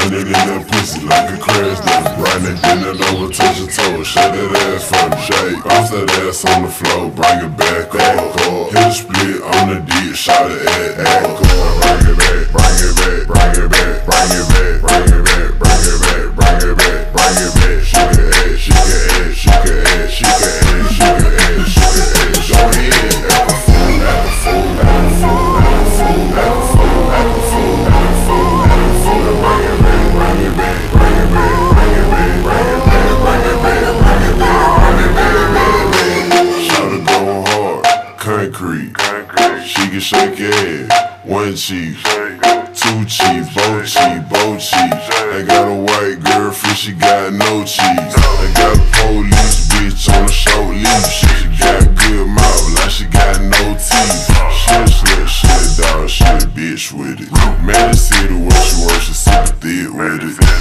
Running in that pussy like a crash dummy. Running, bend it over, touch your toes, shake that ass for me. Shake, bounce that ass on the floor, bring it back up. Hit a split on the D, shot it at it bring it back, bring it back, bring it back, bring it back, bring it back, shake ass, one cheek, two cheeks, both cheeks, both cheeks. I got a white girlfriend, she got no cheese. I got a police bitch on a short leash. She got good mouth, like she got no teeth. Slut, she a dog, she a bitch with it. Man, see the way she works, she super thick with it.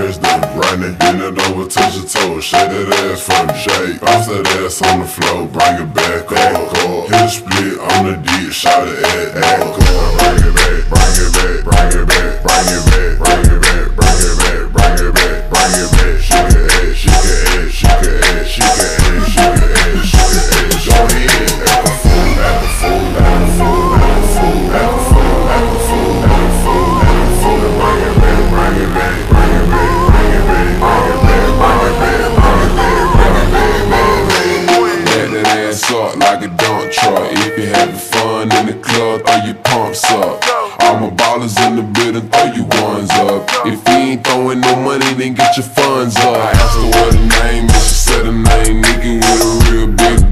A crash dummy. Running, bend it over, touch your toes, shake that ass for me. Shake, bounce that ass on the floor, bring it back up. Hit a split on the D, shot it at at. Bring it back, bring it back, bring it back, bring it back, bring it back, bring it back, bring it back, bring it back. Building, throw ones up. If you ain't throwing no money, then get your funds up. I asked her what her name is, she said her name Nikki with a real big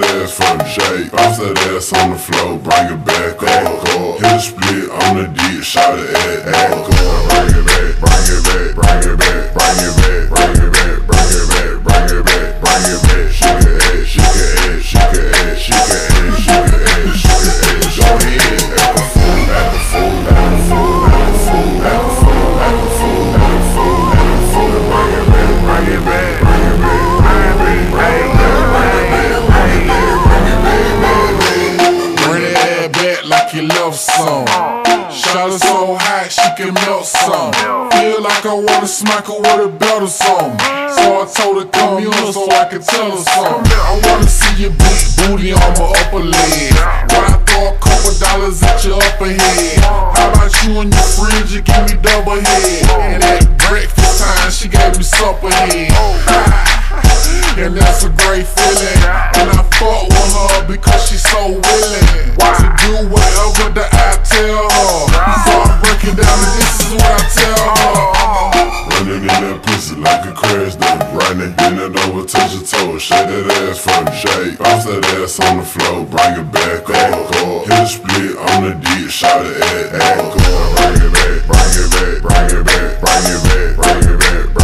that ass for me. Shake, bounce that ass on the floor, bring it back up. Hit a split on the D, shot it at at. Bring it back, bring it back, like you love some. Her so hot she can melt some. Feel like I wanna smack her with a belt or something. So I told her come here so I can tell her something. I wanna see your booty on my upper leg. When I throw a couple dollars at your upper head. How about you and your friends? You give me double head. And at breakfast time she gave me supper head. And that's a great feeling. And I fuck with her because she's so willing like a crash dummy. Running, bend it over, touch your toes, shake that ass for me. Shake, bounce that ass on the floor, bring it back up. Hit a split on the D, shot it at. At. Bring it back, bring it back, bring it back, bring it back, bring it back,